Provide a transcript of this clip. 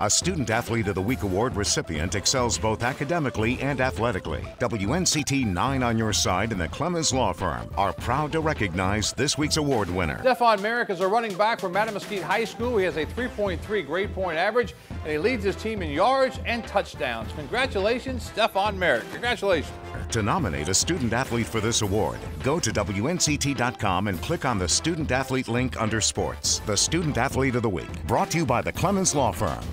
A Student Athlete of the Week award recipient excels both academically and athletically. WNCT 9 on your side and the Clemens Law Firm are proud to recognize this week's award winner. Stephon Merrick is a running back from Mesquite High School. He has a 3.3 grade point average, and he leads his team in yards and touchdowns. Congratulations, Stephon Merrick. Congratulations. To nominate a student athlete for this award, go to WNCT.com and click on the Student Athlete link under Sports. The Student Athlete of the Week, brought to you by the Clemens Law Firm.